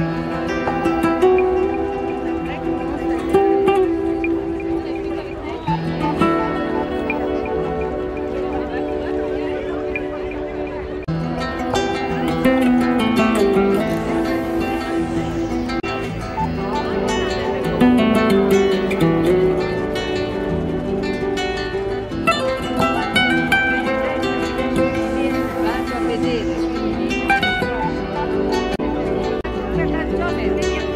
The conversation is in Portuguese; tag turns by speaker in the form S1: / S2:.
S1: Música Thank you.